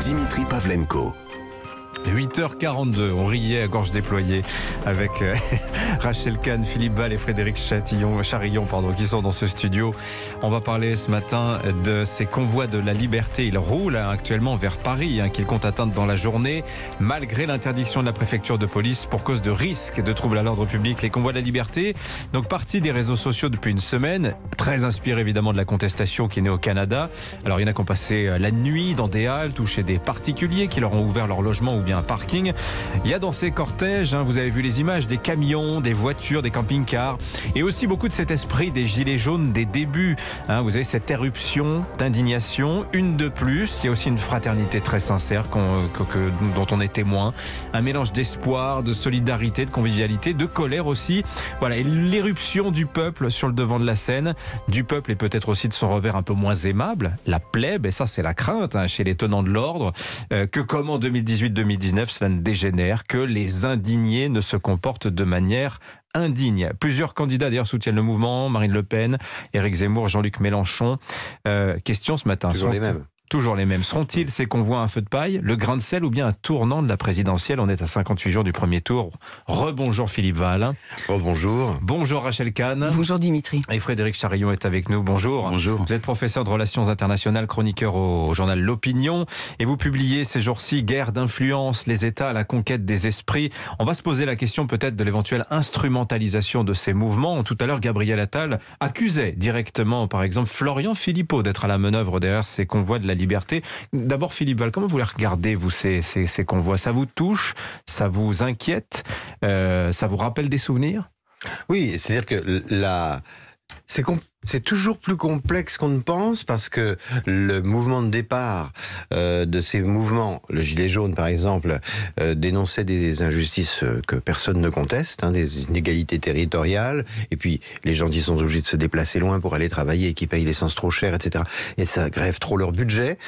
Dimitri Pavlenko. 8h42, on riait à gorge déployée avec euh, Rachel Kahn, Philippe Ball et Frédéric Chatillon, Charillon pardon, qui sont dans ce studio. On va parler ce matin de ces convois de la liberté. Ils roulent hein, actuellement vers Paris, hein, qu'ils comptent atteindre dans la journée, malgré l'interdiction de la préfecture de police pour cause de risque de troubles à l'ordre public. Les convois de la liberté, donc partie des réseaux sociaux depuis une semaine, très inspiré évidemment de la contestation qui est née au Canada. Alors il y en a qui ont passé la nuit dans des halles, touché des particuliers qui leur ont ouvert leur logement ou bien un parking. Il y a dans ces cortèges, hein, vous avez vu les images, des camions, des voitures, des camping-cars et aussi beaucoup de cet esprit des gilets jaunes des débuts. Hein. vous avez cette éruption d'indignation, une de plus. Il y a aussi une fraternité très sincère dont on est témoin. Un mélange d'espoir, de solidarité, de convivialité, de colère aussi. Voilà, et l'éruption du peuple sur le devant de la scène, du peuple et peut-être aussi de son revers un peu moins aimable, la plèbe, et ça c'est la crainte hein, chez les tenants de l'ordre, euh, que comme en 2018-2019, cela ne dégénère, que les indignés ne se comportent de manière indigne. Plusieurs candidats d'ailleurs soutiennent le mouvement, Marine Le Pen, Éric Zemmour, Jean-Luc Mélenchon. Euh, question ce matin. Toujours les mêmes. Toujours les mêmes. Seront-ils ces convois un feu de paille, le grain de sel ou bien un tournant de la présidentielle? On est à 58 jours du premier tour. Rebonjour Philippe Val. bonjour. Bonjour Rachel Kahn. Bonjour Dimitri. Et Frédéric Charillon est avec nous. Bonjour. Bonjour. Vous êtes professeur de relations internationales, chroniqueur au, journal L'Opinion et vous publiez ces jours-ci Guerre d'influence, les États à la conquête des esprits. On va se poser la question peut-être de l'éventuelle instrumentalisation de ces mouvements. Tout à l'heure, Gabriel Attal accusait directement, par exemple, Florian Philippot d'être à la manœuvre derrière ces convois de la liberté. D'abord, Philippe Val, comment vous les regardez, vous, ces, ces, convois? Ça vous touche? Ça vous inquiète? Euh, Ça vous rappelle des souvenirs? Oui, c'est-à-dire que la... C'est c'est toujours plus complexe qu'on ne pense parce que le mouvement de départ euh, de ces mouvements, le gilet jaune par exemple, euh, dénonçait des injustices euh, que personne ne conteste, hein, des inégalités territoriales, et puis les gens qui sont obligés de se déplacer loin pour aller travailler et qui payent l'essence trop cher, etc. Et ça grève trop leur budget.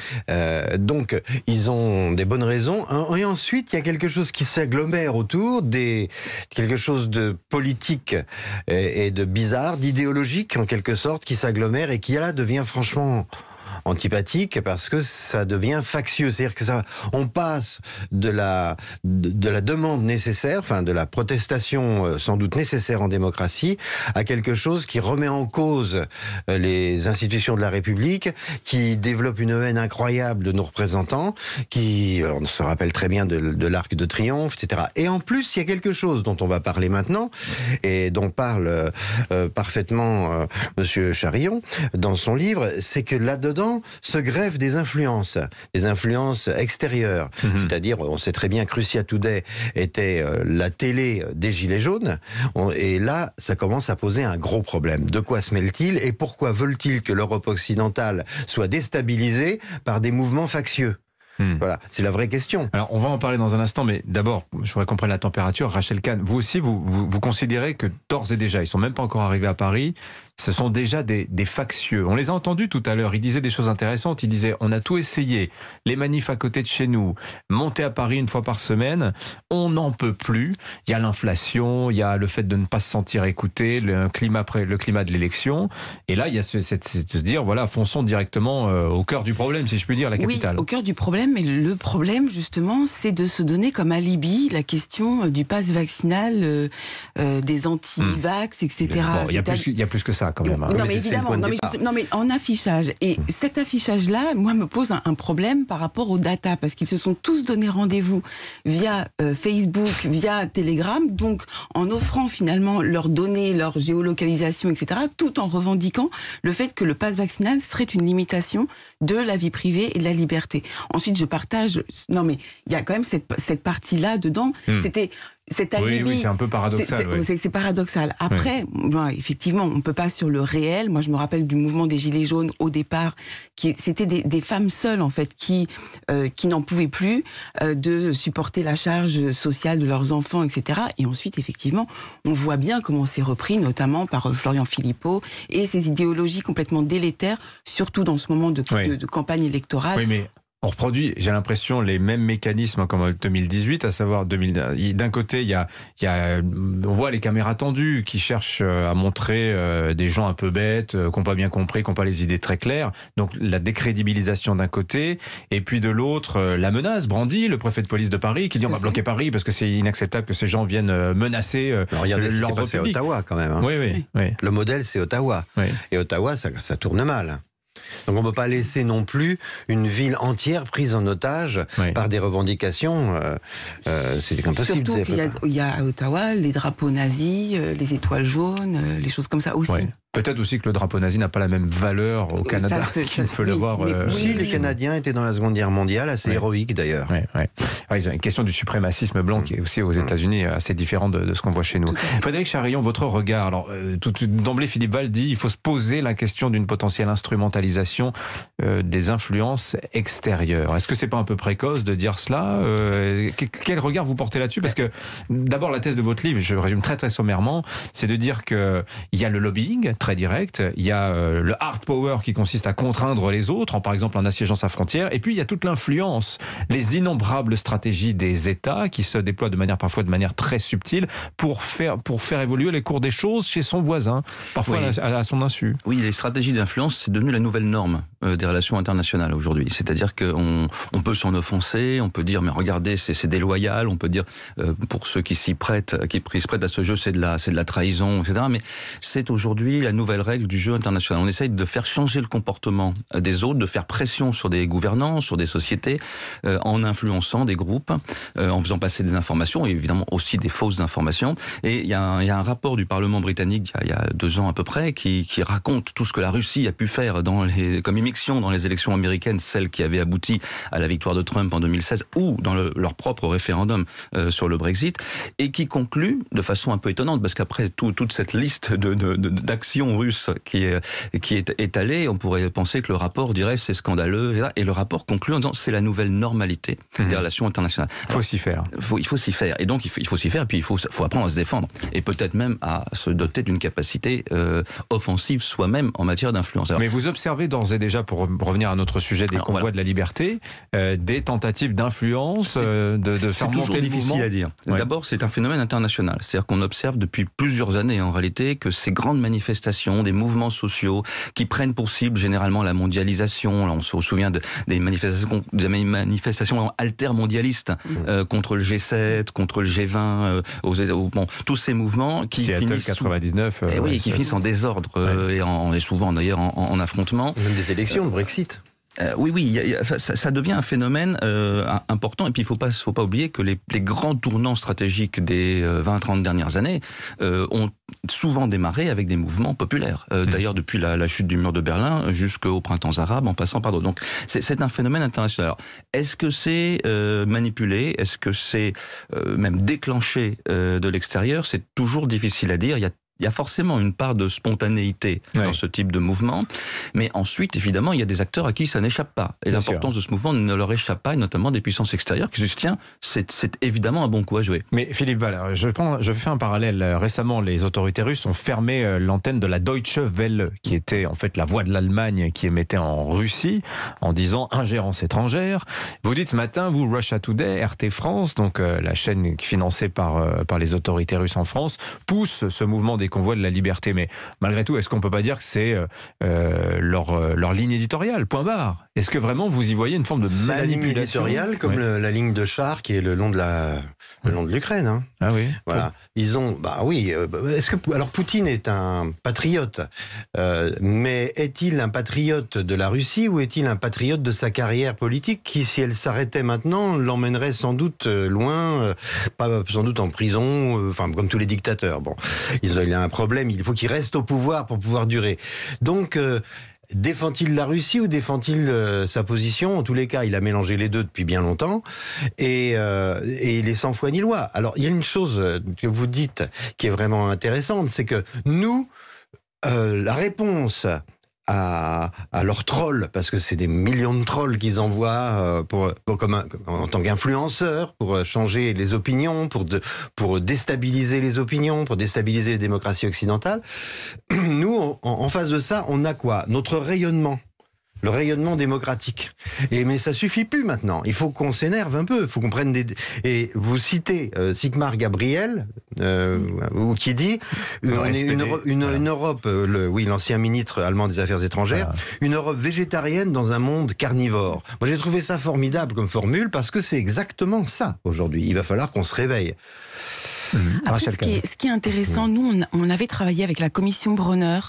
Donc ils ont des bonnes raisons. Et ensuite il y a quelque chose qui s'agglomère autour, des quelque chose de politique et de bizarre, d'idéologique en quelque sorte qui s'agglomère et qui là devient franchement antipathique parce que ça devient factieux. C'est-à-dire que ça, on passe de la, de, la demande nécessaire, enfin de la protestation euh, sans doute nécessaire en démocratie, à quelque chose qui remet en cause euh, les institutions de la République, qui développe une haine incroyable de nos représentants, qui, on se rappelle très bien de, l'Arc de Triomphe, etc. Et en plus, il y a quelque chose dont on va parler maintenant et dont parle euh, parfaitement euh, Monsieur Charillon dans son livre, c'est que là-dedans se grèvent des influences, des influences extérieures. Mhm. C'est-à-dire, on sait très bien que Russia Today était euh, la télé des Gilets jaunes. et là, ça commence à poser un gros problème. De quoi se mêlent-ils et pourquoi veulent-ils que l'Europe occidentale soit déstabilisée par des mouvements factieux? Hmm. Voilà, c'est la vraie question. Alors, on va en parler dans un instant, mais d'abord, je voudrais qu'on prenne la température. Rachel Kahn, vous aussi, vous, vous, vous considérez que d'ores et déjà, ils sont même pas encore arrivés à Paris, ce sont déjà des, factieux. On les a entendus tout à l'heure, ils disaient des choses intéressantes, ils disaient on a tout essayé, les manifs à côté de chez nous, monter à Paris une fois par semaine, on n'en peut plus, il y a l'inflation, il y a le fait de ne pas se sentir écouté, le climat, le climat de l'élection, et là il y a ce, cette, de dire voilà, fonçons directement euh, au cœur du problème, si je puis dire, la capitale. Oui, au cœur du problème, mais le problème justement, c'est de se donner comme alibi la question euh, du pass vaccinal, euh, des anti-vax, etc. il y a plus que ça quand même. Hein. Non, mais, évidemment, non mais, en affichage. Et mmh. cet affichage-là, moi, me pose un, problème par rapport aux data, parce qu'ils se sont tous donné rendez-vous via euh, Facebook, via Telegram, donc en offrant finalement leurs données, leur géolocalisation, etc., tout en revendiquant le fait que le pass vaccinal serait une limitation de la vie privée et de la liberté. Ensuite, je partage. Non, mais il y a quand même cette, cette partie-là dedans. Mmh. C'était c'est oui, c'est un peu paradoxal. C'est paradoxal. Après, effectivement, on peut pas sur le réel. Moi, je me rappelle du mouvement des Gilets jaunes au départ, qui c'était des, femmes seules en fait qui euh, qui n'en pouvaient plus euh, de supporter la charge sociale de leurs enfants, etc. Et ensuite, effectivement, on voit bien comment c'est repris, notamment par euh, Florian Philippot et ses idéologies complètement délétères, surtout dans ce moment de, de, campagne électorale. Oui, mais on reproduit, j'ai l'impression, les mêmes mécanismes comme en 2018, à savoir d'un côté, il y a, il y a, on voit les caméras tendues qui cherchent à montrer des gens un peu bêtes, qui n'ont pas bien compris, qui n'ont pas les idées très claires. Donc la décrédibilisation d'un côté, et puis de l'autre, la menace brandie, le préfet de police de Paris qui dit on va bloquer Paris parce que c'est inacceptable que ces gens viennent menacer l'ordre public. Ottawa quand même. Hein. Oui, oui, oui, Le modèle, c'est Ottawa. Et Ottawa, ça, ça tourne mal. Donc on ne peut pas laisser non plus une ville entière prise en otage par des revendications. Euh, euh, c'est impossible. Surtout qu'il y, a à Ottawa les drapeaux nazis, euh, les étoiles jaunes, les choses comme ça aussi. Peut-être aussi que le drapeau nazi n'a pas la même valeur au Canada qu'il peut l'avoir. Oui, les Canadiens étaient dans la Seconde Guerre mondiale, assez héroïques d'ailleurs. Ah, ils ont une question du suprémacisme blanc qui est aussi aux. États-Unis assez différente de, ce qu'on voit chez nous. Frédéric Charillon, votre regard. Alors, tout d'emblée, Philippe Val dit il faut se poser la question d'une potentielle instrumentalisation euh, des influences extérieures. Est-ce que c'est pas un peu précoce de dire cela euh, Quel regard vous portez là-dessus? Parce que d'abord la thèse de votre livre, je résume très très sommairement, c'est de dire que il y a le lobbying très direct, il y a euh, le hard power qui consiste à contraindre les autres, en par exemple en assiégeant sa frontière, et puis il y a toute l'influence, les innombrables stratégies des États qui se déploient de manière parfois de manière très subtile pour faire pour faire évoluer les cours des choses chez son voisin, parfois à, à son insu. Oui, les stratégies d'influence, c'est devenu la nouvelle norme euh, des relations internationales aujourd'hui. C'est-à-dire qu'on on peut s'en offenser, on peut dire mais regardez c'est déloyal, on peut dire euh, pour ceux qui s'y prêtent, qui se prêtent à ce jeu c'est de la de la trahison, etc. Mais c'est aujourd'hui la nouvelle règle du jeu international. On essaye de faire changer le comportement des autres, de faire pression sur des gouvernants, sur des sociétés, euh, en influençant des groupes, en faisant passer des informations et évidemment aussi des fausses informations. Et il y, a un, rapport du Parlement britannique il y, a, deux ans à peu près qui, raconte tout ce que la Russie a pu faire dans comme dans les élections américaines, celles qui avaient abouti à la victoire de Trump en 2016, ou dans leur propre référendum euh, sur le Brexit, et qui conclut de façon un peu étonnante, parce qu'après toute cette liste d'actions russes qui est, qui est étalée, on pourrait penser que le rapport dirait c'est scandaleux, et le rapport conclut en disant c'est la nouvelle normalité des mmh. relations internationales. Il faut s'y faire. il faut s'y faire. Et donc il faut, s'y faire, et puis il faut, faut apprendre à se défendre, et peut-être même à se doter d'une capacité euh, offensive soi-même en matière d'influence. Mais vous observez d'ores et déjà pour revenir à notre sujet des convois de la liberté, euh, des tentatives d'influence, euh, de, de faire monter difficile à dire. D'abord, c'est un phénomène international. C'est-à-dire qu'on observe depuis plusieurs années, en réalité, que ces grandes manifestations, des mouvements sociaux qui prennent pour cible généralement la mondialisation, on se souvient de, des manifestations, des manifestations altermondialistes mmh. euh, contre le G7, contre le G20, aux, bon, tous ces mouvements qui finissent 99, eh oui, qui finissent en désordre et, en, et souvent d'ailleurs en, en affrontement. Même des élections le Brexit. Euh, oui, oui, ça, devient un phénomène euh, important. Et puis, il faut pas, faut pas oublier que les, grands tournants stratégiques des 20-30 euh, dernières années ont souvent démarré avec des mouvements populaires. Mmh. D'ailleurs, depuis la, chute du mur de Berlin jusqu'au printemps arabe, en passant par d'autres. Donc, c'est un phénomène international. Est-ce que c'est manipulé? Est-ce que c'est même déclenché de l'extérieur? C'est toujours difficile à dire. Il y a il y a forcément une part de spontanéité dans ce type de mouvement, mais ensuite, évidemment, il y a des acteurs à qui ça n'échappe pas. Et l'importance de ce mouvement ne leur échappe pas, et notamment des puissances extérieures qui se tiens, c'est évidemment un bon coup à jouer. Mais Philippe Val, je, prends, je fais un parallèle. Récemment, les autorités russes ont fermé euh, l'antenne de la Deutsche Welle, qui était en fait la voix de l'Allemagne qui émettait en Russie, en disant ingérence étrangère. Vous dites ce matin, vous, Russia Today, RT France, donc euh, la chaîne financée par, euh, par les autorités russes en France, pousse ce mouvement des qu'on voit de la liberté. Mais malgré tout, est-ce qu'on peut pas dire que c'est euh, euh, leur, euh, leur ligne éditoriale, point barre Est-ce que vraiment vous y voyez une forme de manipulation? éditoriale comme la ligne de char qui est le long de la le long de l'Ukraine. Hein. Ah oui. Voilà. Ils ont, bah oui. Est-ce que alors Poutine est un patriote, mais est-il un patriote de la Russie ou est-il un patriote de sa carrière politique qui, si elle s'arrêtait maintenant, l'emmènerait sans doute loin, pas sans doute en prison, enfin comme tous les dictateurs. Bon, il a un problème, il faut qu'il reste au pouvoir pour pouvoir durer. Donc, euh, Défend-il la Russie ou défend-il euh, sa position? En tous les cas, il a mélangé les deux depuis bien longtemps et, euh, et il est sans foi ni loi. Alors, il y a une chose que vous dites qui est vraiment intéressante, c'est que nous, la réponse à, à leurs trolls, parce que c'est des millions de trolls qu'ils envoient euh, en tant qu'influenceurs, pour euh, changer les opinions, pour, déstabiliser les opinions, pour déstabiliser les démocraties occidentales. Nous, en face de ça, on a quoi? Notre rayonnement le rayonnement démocratique. Et mais ça suffit plus maintenant. Il faut qu'on s'énerve un peu. Il faut qu'on prenne des. Et vous citez euh, Sigmar Gabriel, euh, ou qui dit Dans on est SPD, une, une- voilà. une Europe, euh, le, oui, l'ancien ministre allemand des Affaires étrangères, Voilà. une Europe végétarienne dans un monde carnivore. Moi, j'ai trouvé ça formidable comme formule parce que c'est exactement ça aujourd'hui. Il va falloir qu'on se réveille. Après, Rachel ce qui, est, ce qui est intéressant, nous, on, on avait travaillé avec la commission Bronner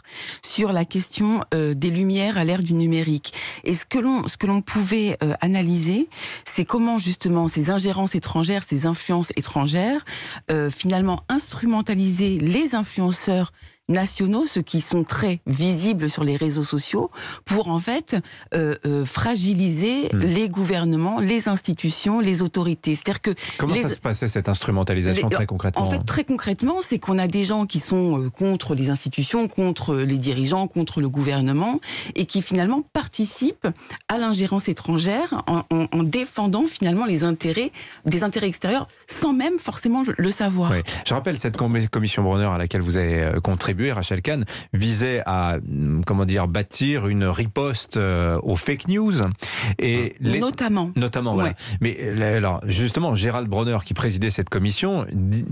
sur la question euh, des lumières à l'ère du numérique. Et ce que l'on, ce que l'on pouvait euh, analyser, c'est comment justement ces ingérences étrangères, ces influences étrangères, euh, finalement instrumentaliser les influenceurs nationaux, ceux qui sont très visibles sur les réseaux sociaux, pour en fait euh, euh, fragiliser Hmm. les gouvernements, les institutions, les autorités. C'est-à-dire que Comment les- ça se passait cette instrumentalisation les- très concrètement en fait, très concrètement, c'est qu'on a des gens qui sont euh, contre les institutions, contre les dirigeants, contre le gouvernement, et qui finalement participent à l'ingérence étrangère en, en- en défendant finalement les intérêts des intérêts extérieurs, sans même forcément le savoir. Oui. Je rappelle, cette com- commission Brunner à laquelle vous avez euh, Rachel Kahn, visait à, hum, comment dire, bâtir une riposte euh, aux fake news. Et les- Notamment. Notamment, voilà. Ouais. Mais euh, alors, justement, Gérald Bronner, qui présidait cette commission,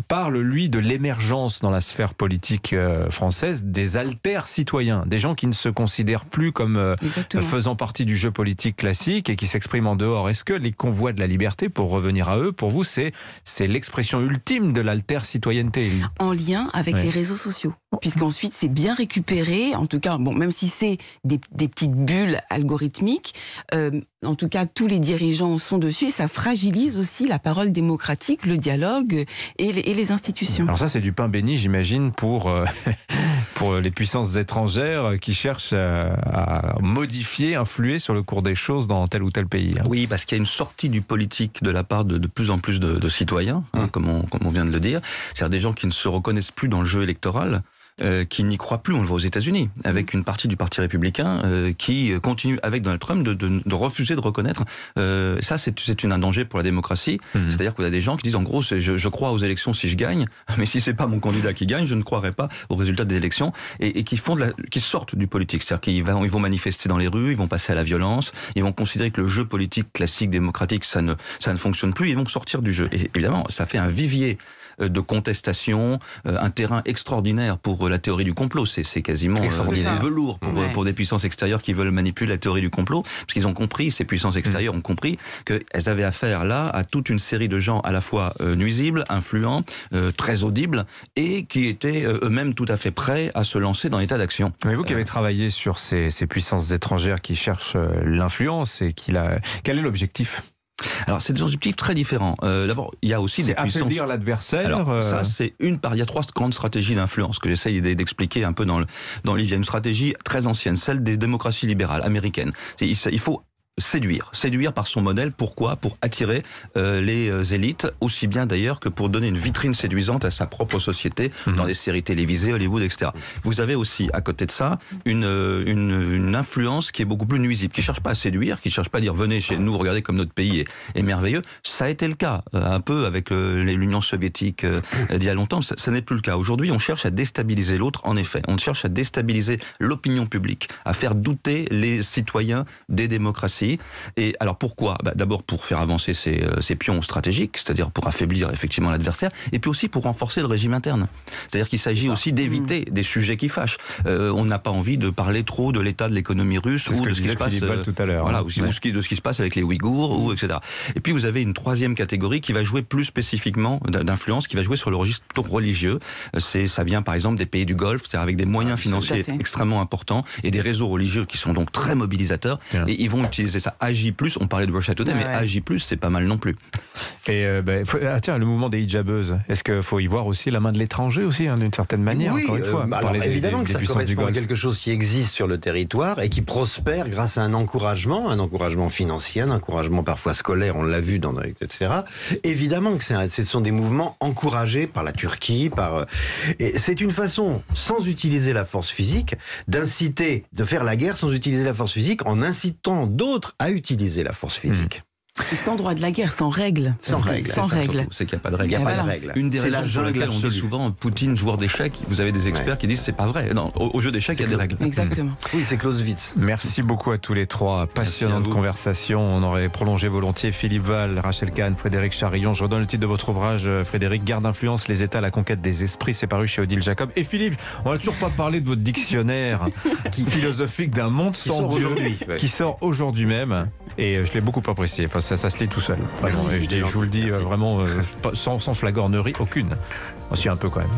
parle, lui, de l'émergence dans la sphère politique euh, française des alters citoyens, des gens qui ne se considèrent plus comme Exactement. faisant partie du jeu politique classique et qui s'expriment en dehors. Est-ce que les convois de la liberté, pour revenir à eux, pour vous, c'est c'est l'expression ultime de l'alter citoyenneté en lien avec Ouais. les réseaux sociaux. Puisqu'ensuite, c'est bien récupéré, en tout cas, bon, même si c'est des, des petites bulles algorithmiques, euh, en tout cas, tous les dirigeants sont dessus et ça fragilise aussi la parole démocratique, le dialogue et les, et les institutions. Alors ça, c'est du pain béni, j'imagine, pour, euh, pour les puissances étrangères qui cherchent euh, à modifier, influer sur le cours des choses dans tel ou tel pays. hein. Oui, parce qu'il y a une sortie du politique de la part de, de plus en plus de, de citoyens, hein, comme, on, comme on vient de le dire. C'est-à-dire des gens qui ne se reconnaissent plus dans le jeu électoral. Euh, qui n'y croient plus, on le voit aux États-Unis, avec une partie du Parti républicain euh, qui continue avec Donald Trump de, de- de refuser de reconnaître. Euh, ça, c'est un danger pour la démocratie. Mhm. C'est-à-dire qu'il y a des gens qui disent en gros, je, je crois aux élections si je gagne, mais si c'est pas mon candidat qui gagne, je ne croirai pas aux résultats des élections, et, et qui font de la, qui sortent du politique. C'est-à-dire qu'ils vont, ils vont manifester dans les rues, ils vont passer à la violence, ils vont considérer que le jeu politique classique démocratique, ça ne, ça ne fonctionne plus, ils vont sortir du jeu. Et évidemment, ça fait un vivier de contestation, euh, un terrain extraordinaire pour euh, la théorie du complot. C'est quasiment euh, des velours pour, Ouais. pour des puissances extérieures qui veulent manipuler la théorie du complot, parce qu'ils ont compris, ces puissances extérieures ont compris qu'elles avaient affaire là à toute une série de gens à la fois euh, nuisibles, influents, euh, très audibles, et qui étaient euh, eux-mêmes tout à fait prêts à se lancer dans l'état d'action. Mais vous qui avez travaillé sur ces, ces puissances étrangères qui cherchent euh, l'influence et qui la... quel est l'objectif? Alors c'est des objectifs très différents. Euh, D'abord, il y a aussi des puissances... affaiblir l'adversaire Alors, euh, ça, c'est une part. Il y a trois grandes stratégies d'influence que j'essaye d'expliquer un peu dans le, dans a une stratégie très ancienne, celle des démocraties libérales américaines. Il faut séduire, séduire par son modèle. Pourquoi? Pour attirer euh, les euh, élites, aussi bien d'ailleurs que pour donner une vitrine séduisante à sa propre société Mhm. dans des séries télévisées, Hollywood, etc. Vous avez aussi à côté de ça une, euh, une, une influence qui est beaucoup plus nuisible, qui cherche pas à séduire, qui cherche pas à dire venez chez nous, regardez comme notre pays est, est merveilleux. Ça a été le cas un peu avec les- l'Union soviétique euh, d'il y a longtemps. Ça, ça n'est plus le cas. Aujourd'hui, on cherche à déstabiliser l'autre. En effet, on cherche à déstabiliser l'opinion publique, à faire douter les citoyens des démocraties. Et alors pourquoi? Bah, D'abord pour faire avancer ces, euh, pions stratégiques, c'est-à-dire pour affaiblir effectivement l'adversaire, et puis aussi pour renforcer le régime interne. C'est-à-dire qu'il s'agit aussi d'éviter des sujets qui fâchent. Euh, on n'a pas envie de parler trop de l'état de l'économie russe ou de ce qui se passe. Val tout à l'heure, Voilà, hein. ou, si- Ouais. ou ce qui- de ce qui se passe avec les Ouïghours, ou etc. Et puis vous avez une troisième catégorie qui va jouer plus spécifiquement d'in- d'influence, qui va jouer sur le registre plutôt religieux. Euh, C'est, ça vient par exemple des pays du Golfe, c'est-à-dire avec des moyens à financiers extrêmement importants et des réseaux religieux qui sont donc très mobilisateurs. Bien. Et ils vont utiliser ça. AJ+, on parlait de Russia Today, Ouais, mais ouais. AJ+, c'est pas mal non plus. Et euh, ben, faut- ah, tiens, le mouvement des hijabeuses, est-ce qu'il faut y voir aussi la main de l'étranger aussi, hein, d'une certaine manière, oui, encore une euh, fois? bah alors des- évidemment des- que ça correspond à quelque chose qui existe sur le territoire et qui prospère grâce à un encouragement, un encouragement financier, un encouragement parfois scolaire, on l'a vu dans etc. Évidemment que un- ce sont des mouvements encouragés par la Turquie, par euh, et c'est une façon, sans utiliser la force physique, d'inciter, de faire la guerre sans utiliser la force physique, en incitant d'autres à utiliser la force physique. Et sans droit de la guerre, sans règles. Sans règles, Sans C'est règles. qu'il n'y a pas de Il règles. n'y a pas de règles. Une des C'est raisons la pour jungle lesquelles on dit souvent Poutine joueur d'échecs, vous avez des experts Ouais. qui disent c'est pas vrai. Non, au, au jeu d'échecs, il y a des règles. Exactement. Oui, c'est Clausewitz. Merci beaucoup à tous les trois. Passionnante conversation. On aurait prolongé volontiers Philippe Val, Rachel Kahn, Frédéric Charillon. Je redonne le titre de votre ouvrage, euh, Frédéric, Garde d'influence, les États, la conquête des esprits. C'est paru chez Odile Jacob. Et Philippe, on n'a toujours pas parlé de votre dictionnaire philosophique d'un monde Qui sans sort Dieu, aujourd'hui, ouais. qui sort aujourd'hui même. Et euh, je l'ai beaucoup apprécié. Enfin, ça, ça se lit tout seul. Vraiment. Je, dis- je vous le dis euh, vraiment euh, pas- sans, sans flagornerie aucune. Aussi un peu quand même.